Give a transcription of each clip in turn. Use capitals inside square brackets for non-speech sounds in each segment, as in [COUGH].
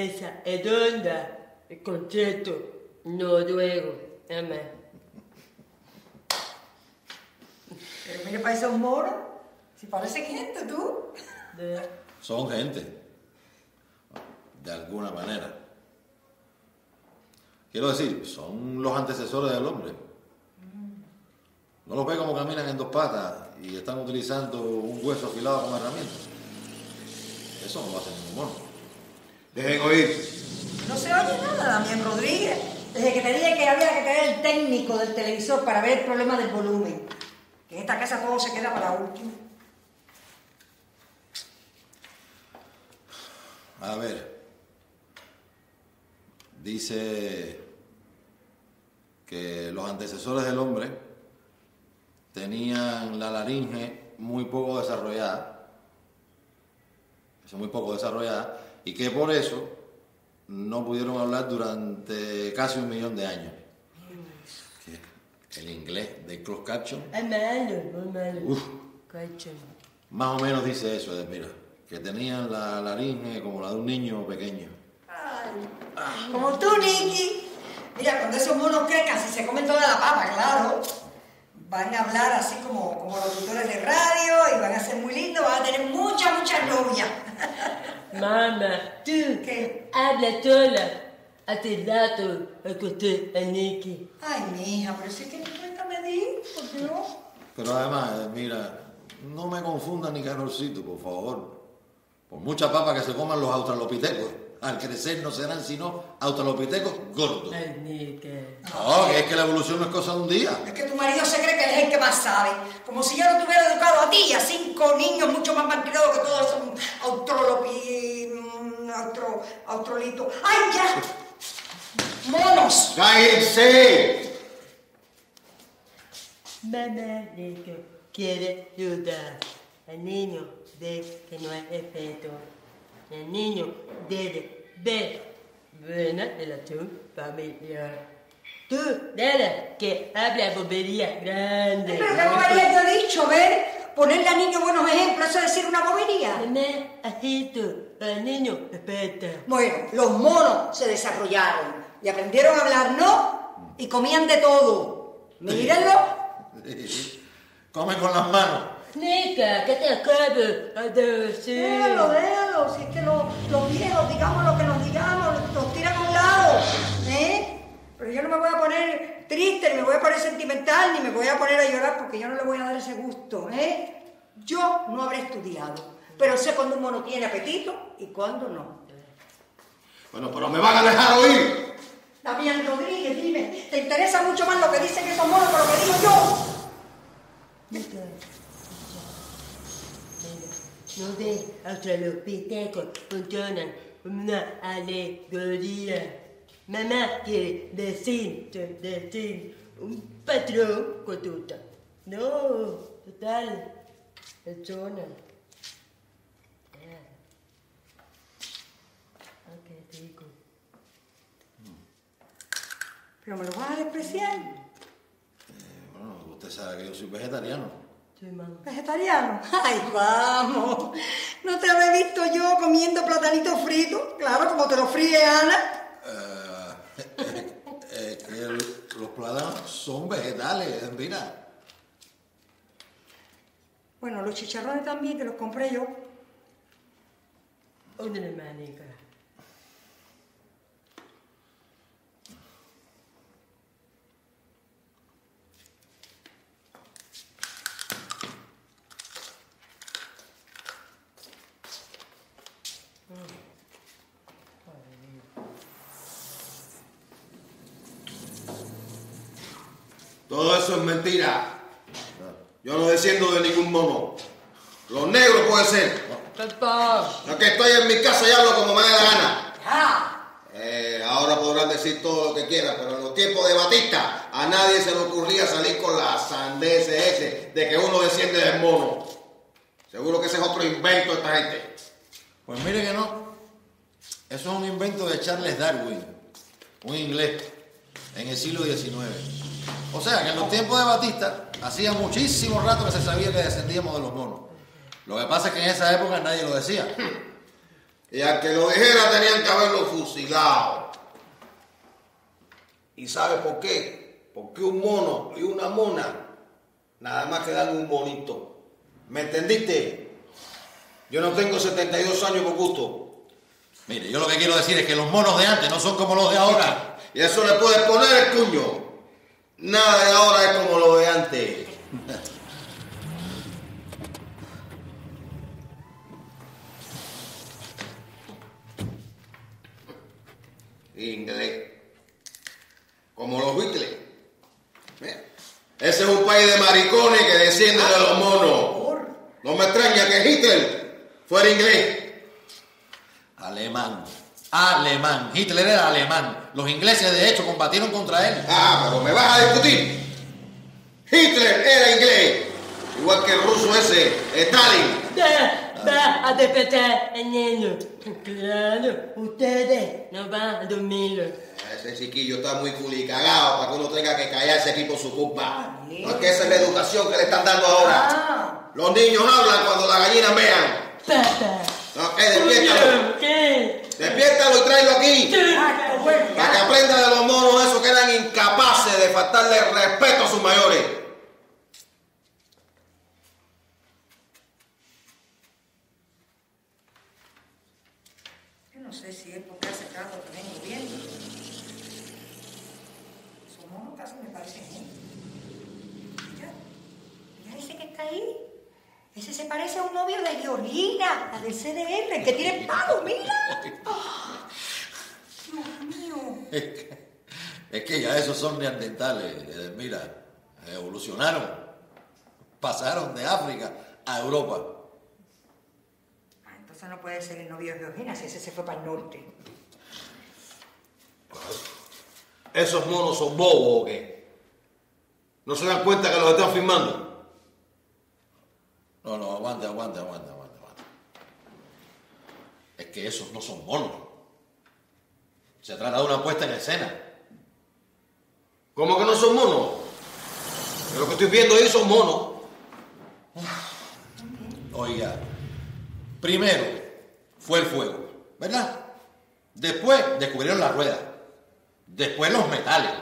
Mesa redonda. Concierto noruego. Amén. Pero mira para esos moros. Si parecen gente, tú. De- Son gente. De alguna manera. Quiero decir, son los antecesores del hombre. ¿No los ve como caminan en dos patas y están utilizando un hueso afilado como herramienta? Eso no lo hace ningún mono. Dejen oír. No se oye nada, Damián Rodríguez. Desde que te dije que había que tener el técnico del televisor para ver el problema del volumen. Que en esta casa todo se queda para último. A ver. Dice que los antecesores del hombre tenían la laringe muy poco desarrollada, eso muy poco desarrollada, y que por eso no pudieron hablar durante casi un millón de años. El inglés de closed caption Amén, amén. Uf. Más o menos dice eso, mira, que tenían la laringe como la de un niño pequeño. Como tú, Nicky. Mira, cuando esos monos crezcan, si se comen toda la papa, claro, van a hablar así como, como locutores de radio y van a ser muy lindos, van a tener muchas, muchas novias. [LAUGHS] Mamá, tú ¿Qué? habla sola. Hace rato acosté a Nicky. Ay, mija, pero si es que ni cuenta me di, ¿por qué no? Pero además, eh, mira, no me confunda ni calorcito, por favor. Por mucha papa que se coman los australopitecos, al crecer no serán sino australopitecos gordos. Nicky. No, que es que la evolución no es cosa de un día. Es que tu marido se cree que él es el que más sabe. Como si yo no te hubiera educado a ti y a cinco niños mucho más malcriados que todos esos austrolopi... mm, Austro, austrolitos. ¡Ay, ya! ¡Monos! ¡Cállense! Mamá quiere ayudar al niño ve que no hay respeto. El niño debe ver buena relación familiar. Tú, dale, que habla bobería grande. Pero que bobería yo he dicho, ¿ves? Ponerle a niños buenos ejemplos, eso es decir una bobería. Mamá, ajito, al niño respeta. Bueno, los monos se desarrollaron y aprendieron a hablar, ¿no? Y comían de todo. Mírenlo. Comen con las manos. Nica, que te acabo de decir. Déjalo, déjalo. Si es que los, los viejos, digamos lo que nos digamos, los, los tiran a un lado. ¿Eh? Pero yo no me voy a poner triste, ni me voy a poner sentimental, ni me voy a poner a llorar porque yo no le voy a dar ese gusto. ¿Eh? Yo no habré estudiado, pero sé cuando un mono tiene apetito y cuando no. Bueno, pero me van a dejar oír. Damián Rodríguez, dime, ¿te interesa mucho más lo que dicen esos monos que lo que digo yo? No ve, australopithecus funcionan una alegoría. Mamá quiere decir, decir, un patrón conducta. No, total, persona. Digo. Pero me lo vas a despreciar. Bueno, usted sabe que yo soy vegetariano. ¿Vegetariano? [LAUGHS] Ay, vamos. ¿No te habré visto yo comiendo platanito frito? Claro, como te lo fríe Ana. Eh, eh, que el- los plátanos son vegetales, mira. Bueno, los chicharrones también, que los compré yo. Manica. Todo eso es mentira. Yo no desciendo de ningún mono. Los negros puede ser. No que estoy en mi casa y hablo como me dé la gana. Eh, ahora podrán decir todo lo que quieran, pero en los tiempos de Batista a nadie se le ocurría salir con la sandez ese de que uno desciende del mono. Seguro que ese es otro invento de esta gente. Pues mire que no. Eso es un invento de Charles Darwin, un inglés, en el siglo XIX. O sea, que en los tiempos de Batista, hacía muchísimo rato que se sabía que descendíamos de los monos. Lo que pasa es que en esa época nadie lo decía. Y al que lo dijera tenían que haberlo fusilado. ¿Y sabe por qué? Porque un mono y una mona nada más que dan un monito. ¿Me entendiste? Yo no tengo 72 años por gusto. Mire, yo lo que quiero decir es que los monos de antes no son como los de ahora. Y eso le puedes poner el cuño. Nada de ahora es como lo de antes. Inglés. Como los Beatles. Mira, Ese es un país de maricones que desciende de los monos. No me extraña que Hitler fuera inglés. Alemán. Alemán. Hitler era alemán. Los ingleses, de hecho, combatieron contra él. Ah, pero me vas a discutir. Hitler era inglés, igual que el ruso ese, Stalin. Va, va a despertar el niño. Claro, ustedes no van a dormir. Ese chiquillo está muy culicagado para que uno tenga que callarse aquí por su culpa. No es que esa es la educación que le están dando ahora. Ah, Los niños hablan cuando las gallinas mean. No, que despiértalo. ¿Qué? Despiértalo y tráelo aquí. bueno, Para que aprenda de los monos esos que eran incapaces de faltarle respeto a sus mayores. Yo no sé si es porque hace rato que vengo viendo. Esos monos casi me parecen gente. Mira, mira ese que está ahí. Ese se parece a un novio de Georgina, la del CDR, el que tiene palo, mira. Dios mío. Es que ya esos son neandertales. eh, Mira, evolucionaron. Pasaron de África a Europa. Ah, entonces no puede ser el novio de Georgina si ese se fue para el norte. ¿Esos monos son bobos o qué? ¿No se dan cuenta que los están filmando? No, no, aguante, aguante, aguante, aguante, aguante. Es que esos no son monos. Se trata de una puesta en escena. ¿Cómo que no son monos? Yo lo que estoy viendo ahí son monos. Oiga, primero fue el fuego, ¿verdad? Después descubrieron la rueda. Después los metales.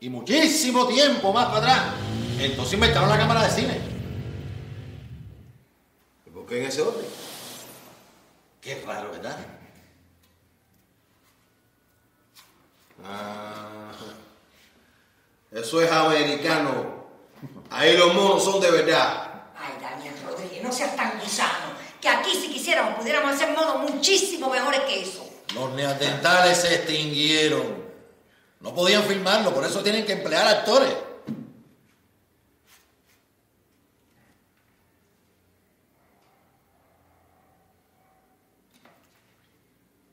Y muchísimo tiempo más para atrás. Entonces inventaron la cámara de cine. ¿Y por qué en ese orden? Qué raro, ¿verdad? Ah, eso es americano. Ahí los monos son de verdad. Ay, Daniel Rodríguez, no seas tan gusano. Que aquí si quisiéramos pudiéramos hacer monos muchísimo mejores que eso. Los neandertales se extinguieron. No podían filmarlo, por eso tienen que emplear actores.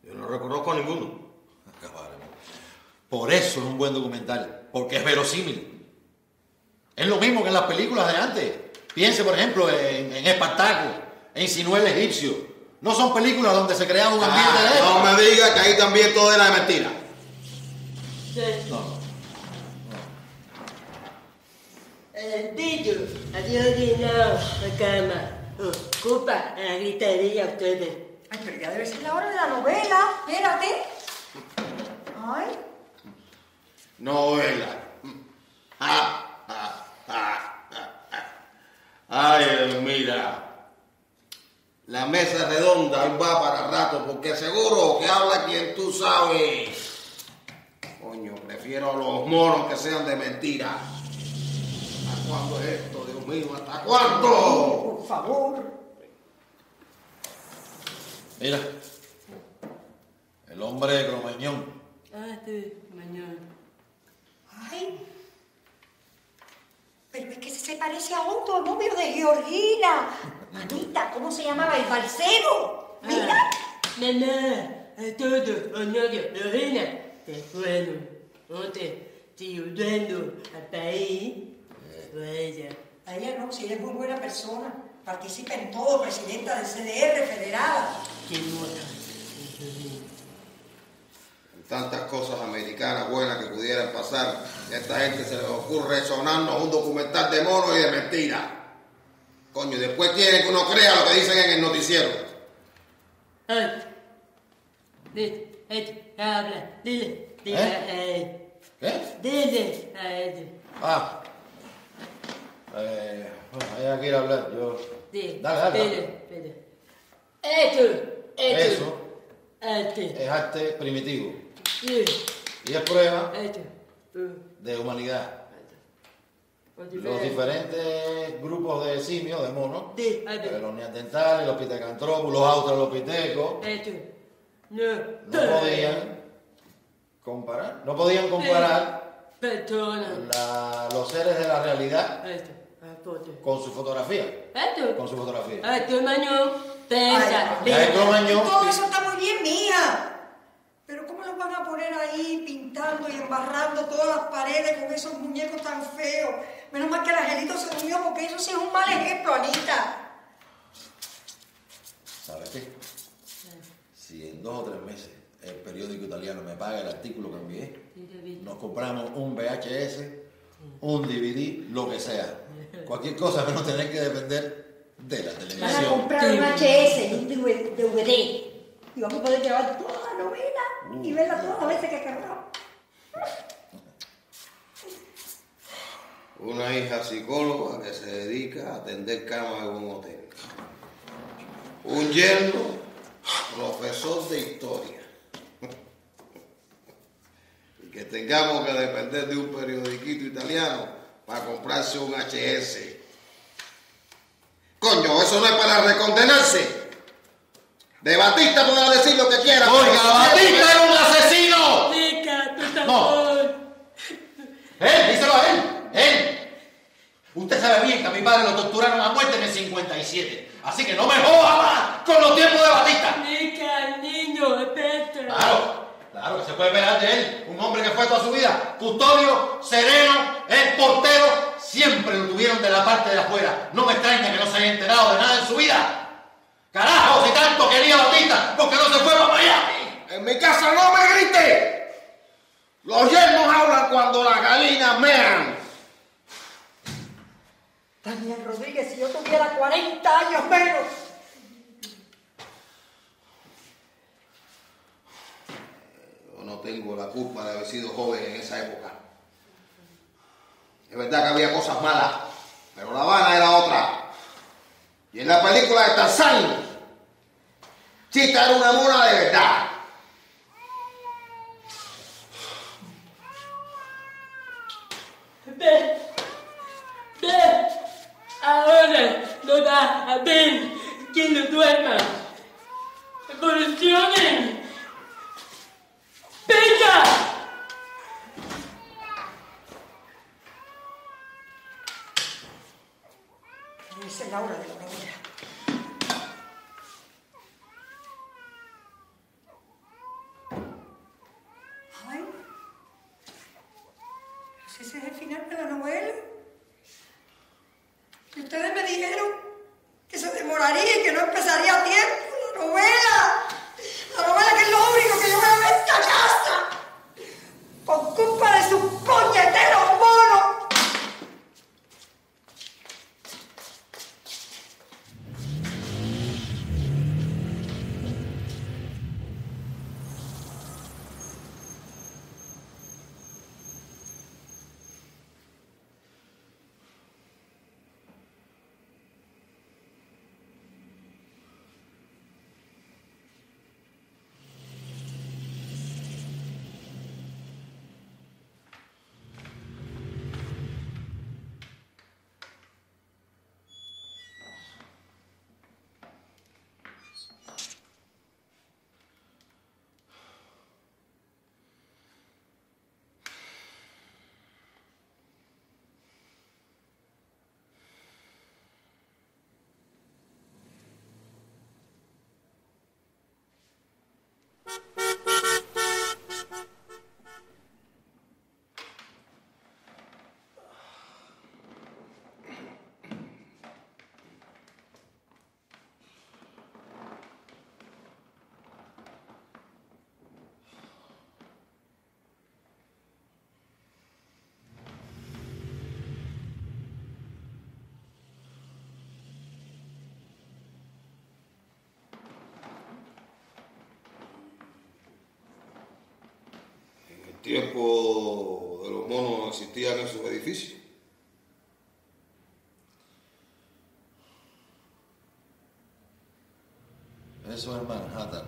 Yo no reconozco a ninguno. Por eso es un buen documental, porque es verosímil. Es lo mismo que en las películas de antes. Piense, por ejemplo, en, en Espartaco, en Sinuel Egipcio. No son películas donde se crea un ambiente de Ah, no época. me diga que ahí también todo era de mentira. Sí. No, no. El había ordenado la cama. Ocupa a la gritería ustedes. Ay, pero ya debe ser la hora de la novela. Espérate. Ay, Novela. Ah, ah, ah. Ay, mira. La mesa redonda va para rato, porque seguro que habla quien tú sabes. Coño, prefiero a los monos que sean de mentira. ¿Hasta cuándo es esto, Dios mío? ¿Hasta cuándo? por favor. Mira. El hombre cromañón. Ah, sí, mañana. Ay. Pero es que se parece a otro novio de Georgina. Manita, ¿cómo se llamaba? El balsero. Mira. Ah, Mamá, a todos, Honorio, Lorena, te fueron. Otro, ayudando al país. Ella. A ella no, si ella es muy buena persona. Participa en todo, presidenta del CDR mora. Tantas cosas americanas buenas que pudieran pasar. A esta gente se les ocurre sonarnos un documental de mono y de mentira. Coño, y después quieren que uno crea lo que dicen en el noticiero. Habla, dile, dile ¿Eh? ¿Qué? Dile. Ah. Eh, bueno, ella quiere hablar. Yo. Dile, Dale, dale. Esto, esto. Eso Este. es arte primitivo. Sí, Y es prueba esto. De humanidad. Los Los diferentes grupos de simios, de monos, Sí, los neandertales, los pitecantropos, los australopitecos, Esto. No. no podían comparar, no podían comparar la- los seres de la realidad Esto. A foto. con su fotografía, Esto. con su fotografía. Esto, mañón. Pensa. Ay, Ya. Todo eso está muy bien, mija. Pero ¿cómo los van a poner ahí pintando y embarrando todas las paredes con esos muñecos tan feos? Menos mal que el angelito se unió porque eso sí es un mal ejemplo, Anita. ¿Sabes qué? Si en dos o tres meses el periódico italiano me paga el artículo que envié, nos compramos un VHS, un DVD, lo que sea. Cualquier cosa menos tener que depender de la Van a televisión. comprar un HS y un DVD. Y vamos a poder llevar toda la novela y verla todas las veces que queramos. Una hija psicóloga que se dedica a atender camas en un hotel. Un yerno, profesor de historia. [LAUGHS] Y que tengamos que depender de un periodiquito italiano para comprarse un HS. Coño, eso no es para recondenarse. De Batista podrá decir lo que quiera. ¡Oiga, pero- Batista era un asesino! Chica, tú estás No. ¡Él! ¡Díselo a él! ¡Él! Usted sabe bien que a mi padre lo torturaron a muerte en el 57. Así que no me joda más con los tiempos de Batista. Chica, niño, espera. Claro, claro que se puede esperar de él. Un hombre que fue toda su vida custodio, sereno, la parte de afuera. No me extraña que no se haya enterado de nada en su vida. Carajo, si tanto quería Batista, ¿por qué no se fue para Miami? En mi casa no me grite. Los yernos hablan cuando las gallinas mean. Daniel Rodríguez, si yo tuviera 40 años menos. Yo no tengo la culpa de haber sido joven en esa época. Es verdad que había cosas malas, pero La Habana era otra. Y en la película de Tarzán, Chita era una mona de verdad. Ve, ve, ahora no va a ver que no duerma. Evolucionen. ¡Venga! Laura, de Laura Vera. Ay, pero si ese es el final de la novela. Y ustedes me dijeron que se demoraría y que no empezaría a tiempo la novela. La novela que es lo único que yo voy a ver en esta casa. Por culpa de sus puñeteros monos. En el tiempo de los monos no existían esos edificios. Eso es Manhattan.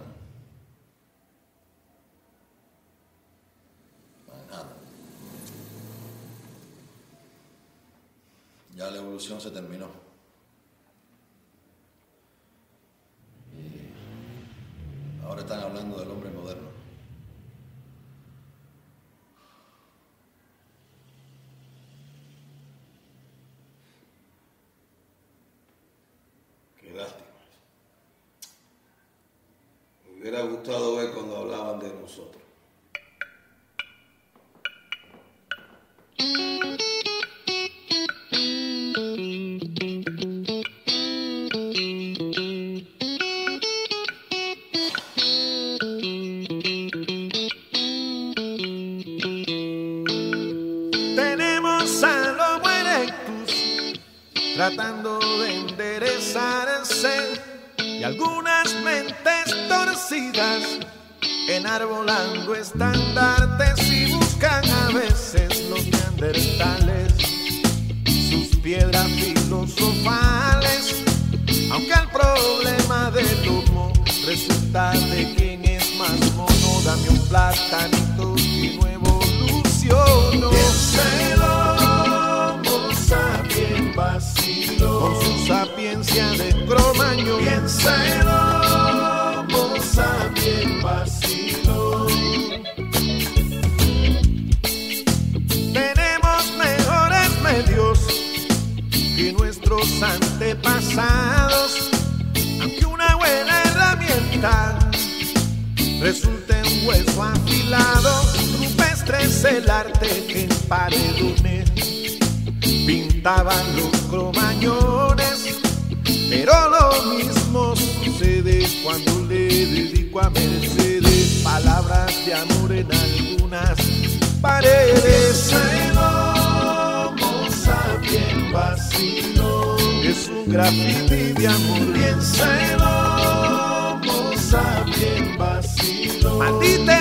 Manhattan. Ya la evolución se terminó. Tratando de enderezarse y algunas mentes torcidas enarbolando estandartes y buscan a veces los neandertales sus piedras filosofales, aunque el problema del humo resulta de quién es más mono, dame un platanito y no evoluciono. Sapiencia de cromaño. Piensa el Homo sapien vacilo. Tenemos mejores medios que nuestros antepasados, aunque una buena herramienta resulta en hueso afilado, rupestre es el arte que en paredones pintaban los cromañones, pero lo mismo sucede cuando le dedico a Mercedes palabras de amor en algunas paredes. El Homo sapien vacilo es un graffiti de amor. Piensa el Homo sapien vacilo. Maldita